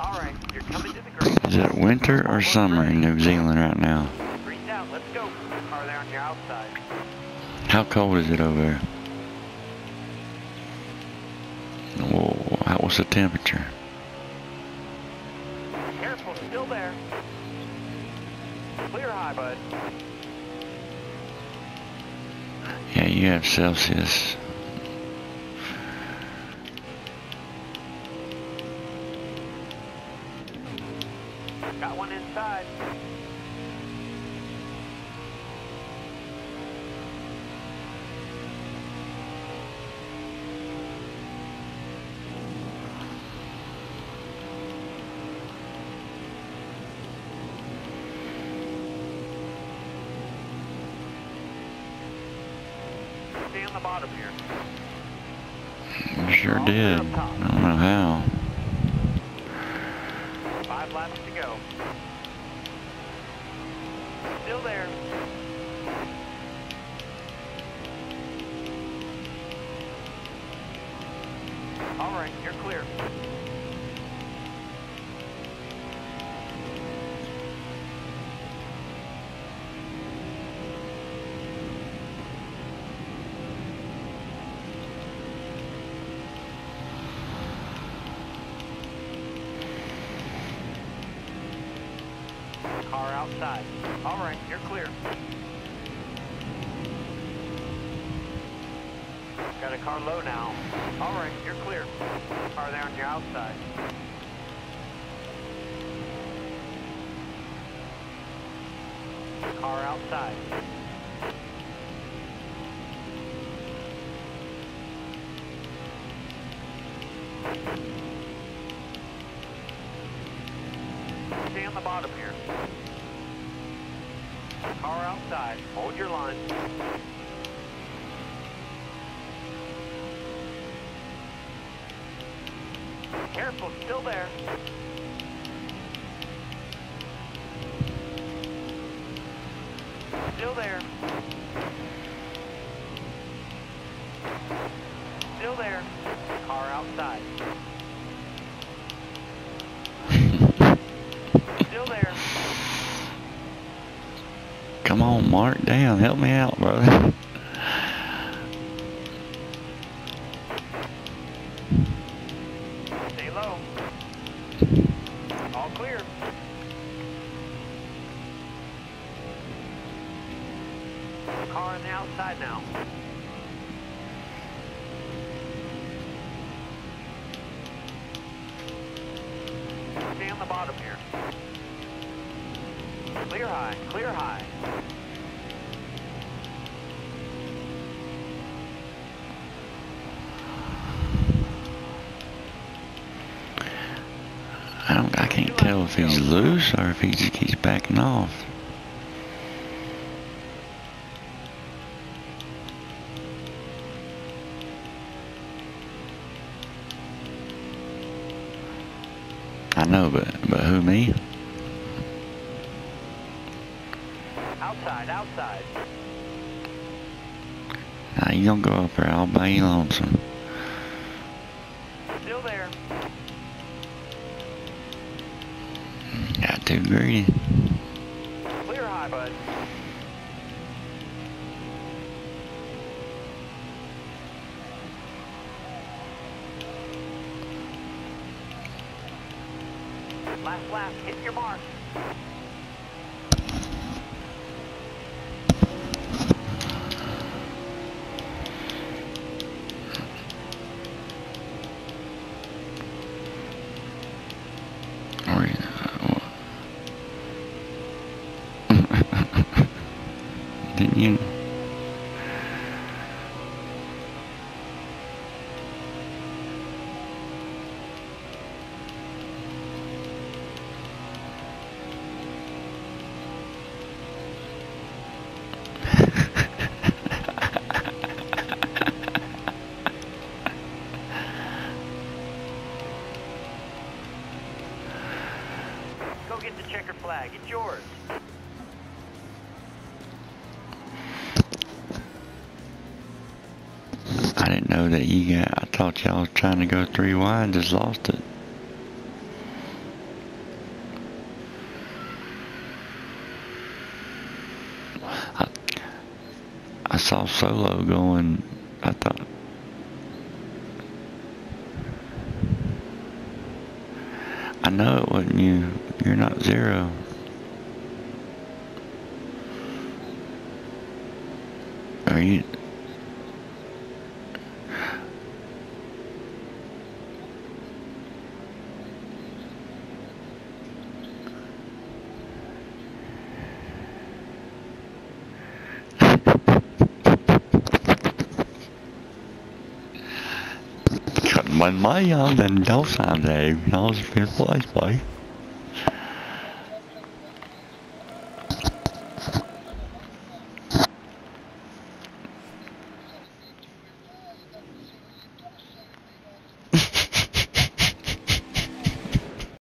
Alright, you're coming to the green. Is it winter or summer in New Zealand right now? Green's out, let's go. On your outside. How cold is it over there? Whoa, how, what's the temperature? Careful, still there. Clear high, bud. Yeah, you have Celsius. Got one inside. Stay on the bottom here. Sure did. I don't know how. Five laps to go. Still there. All right, you're clear. Car outside. All right, you're clear. Got a car low now. All right, you're clear. Car there on your outside. Car outside. Stay on the bottom here. Car outside. Hold your line. Careful, still there. Still there. Still there. Car outside. Still there. Come on, Mark. Damn, help me out, brother. Stay low. All clear. Car on the outside now. Stay on the bottom here. Clear high, clear high. I don't. I can't tell if he's loose or if he just keeps backing off. I know, but but who me? Outside, outside. Nah, you don't go up there. I'll buy you lonesome. Still there. Got too greedy. Clear high, bud. Last lap, hit your mark. Go get the checker flag. It's yours. know that you got, I thought y'all was trying to go three wide, just lost it. I, I saw Solo going, I thought, I know it wasn't you. You're not zero. Are you? Mình mới vô đình đấu xàm thì nó phiền phức bởi